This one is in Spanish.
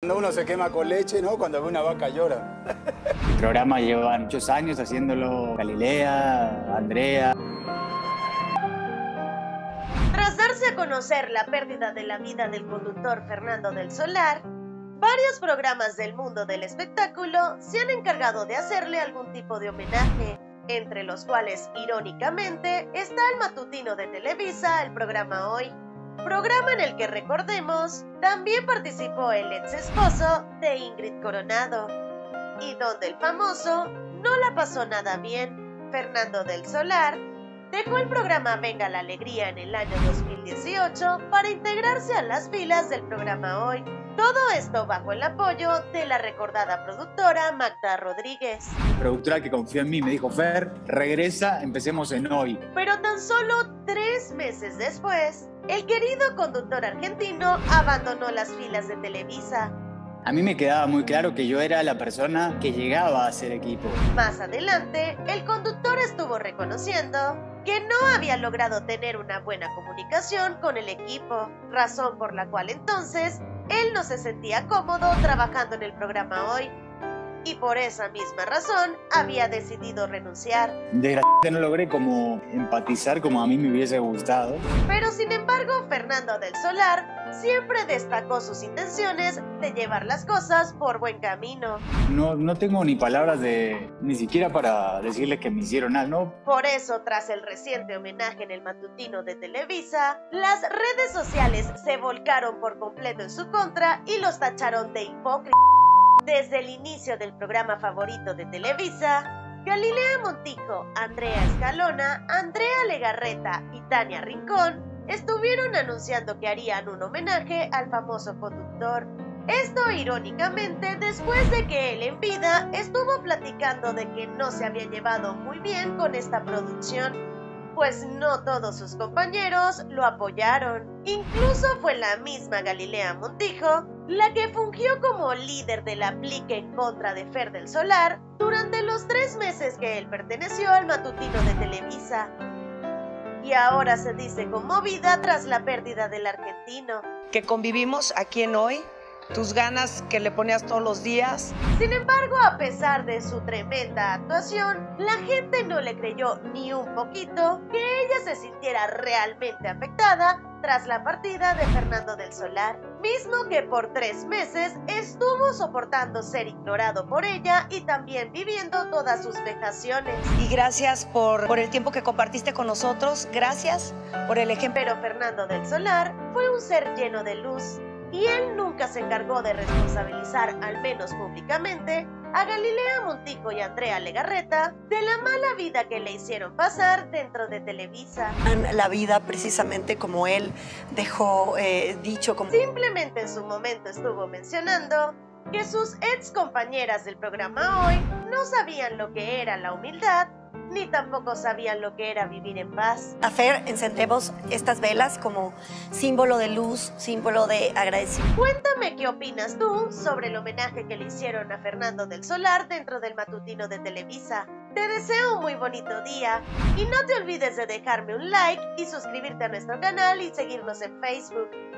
Cuando uno se quema con leche, ¿no? Cuando ve una vaca llora. El programa lleva muchos años haciéndolo Galilea, Andrea. Tras darse a conocer la pérdida de la vida del conductor Fernando del Solar, varios programas del mundo del espectáculo se han encargado de hacerle algún tipo de homenaje, entre los cuales, irónicamente, está el matutino de Televisa, el programa Hoy, programa en el que recordemos, también participó el ex esposo de Ingrid Coronado, y donde el famoso no la pasó nada bien, Fernando del Solar, dejó el programa Venga la Alegría en el año 2018 para integrarse a las filas del programa Hoy. Todo esto bajo el apoyo de la recordada productora Magda Rodríguez. Productora que confió en mí me dijo, Fer, regresa, empecemos en hoy. Pero tan solo tres meses después, el querido conductor argentino abandonó las filas de Televisa. A mí me quedaba muy claro que yo era la persona que llegaba a ser equipo. Más adelante, el conductor estuvo reconociendo que no había logrado tener una buena comunicación con el equipo, razón por la cual entonces él no se sentía cómodo trabajando en el programa hoy y por esa misma razón había decidido renunciar. Desgraciadamente no logré como empatizar como a mí me hubiese gustado. Pero sin embargo, Fernando del Solar siempre destacó sus intenciones de llevar las cosas por buen camino. No, no tengo ni palabras de, ni siquiera para decirle que me hicieron algo, Por eso, tras el reciente homenaje en el matutino de Televisa, las redes sociales se volcaron por completo en su contra y los tacharon de hipócritas. Desde el inicio del programa favorito de Televisa, Galilea Montijo, Andrea Escalona, Andrea Legarreta y Tania Rincón estuvieron anunciando que harían un homenaje al famoso conductor. Esto irónicamente después de que él en vida estuvo platicando de que no se había llevado muy bien con esta producción, pues no todos sus compañeros lo apoyaron. Incluso fue la misma Galilea Montijo la que fungió como líder del aplique en contra de Fer del Solar durante los tres meses que él perteneció al matutino de Televisa. Y ahora se dice conmovida tras la pérdida del argentino. que convivimos aquí en hoy, tus ganas que le ponías todos los días. Sin embargo, a pesar de su tremenda actuación, la gente no le creyó ni un poquito que ella se sintiera realmente afectada tras la partida de Fernando del Solar, mismo que por tres meses estuvo soportando ser ignorado por ella y también viviendo todas sus vejaciones. Y gracias por, por el tiempo que compartiste con nosotros, gracias por el ejemplo. Pero Fernando del Solar fue un ser lleno de luz y él nunca se encargó de responsabilizar, al menos públicamente, a Galilea Montijo y Andrea Legarreta de la mala vida que le hicieron pasar dentro de Televisa. la vida precisamente como él dejó eh, dicho como Simplemente en su momento estuvo mencionando que sus ex compañeras del programa hoy no sabían lo que era la humildad ni tampoco sabían lo que era vivir en paz. a Fer encendemos estas velas como símbolo de luz, símbolo de agradecimiento. Cuéntame qué opinas tú sobre el homenaje que le hicieron a Fernando del Solar dentro del matutino de Televisa. Te deseo un muy bonito día y no te olvides de dejarme un like y suscribirte a nuestro canal y seguirnos en Facebook.